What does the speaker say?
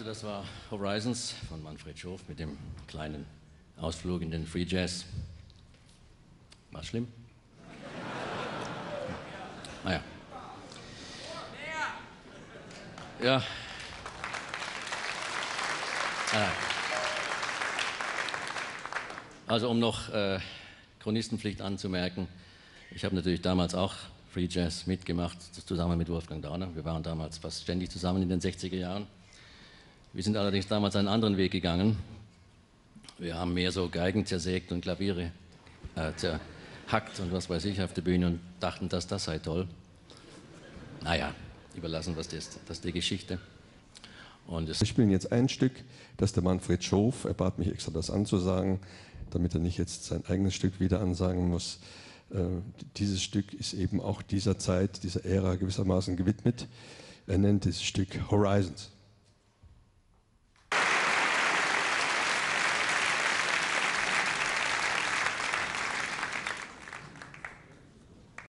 Also das war Horizons von Manfred Schof mit dem kleinen Ausflug in den Free Jazz. War schlimm? Naja. Ja. Ah. Also um noch äh, Chronistenpflicht anzumerken, ich habe natürlich damals auch Free Jazz mitgemacht, zusammen mit Wolfgang Dauner. Wir waren damals fast ständig zusammen in den 60er Jahren. Wir sind allerdings damals einen anderen Weg gegangen. Wir haben mehr so Geigen zersägt und Klaviere äh, zerhackt und was weiß ich auf der Bühne und dachten, dass das sei toll. Naja, überlassen wir das, das der Geschichte. Und wir spielen jetzt ein Stück, das der Manfred Schof, er bat mich extra das anzusagen, damit er nicht jetzt sein eigenes Stück wieder ansagen muss. Äh, dieses Stück ist eben auch dieser Zeit, dieser Ära gewissermaßen gewidmet. Er nennt dieses Stück Horizons.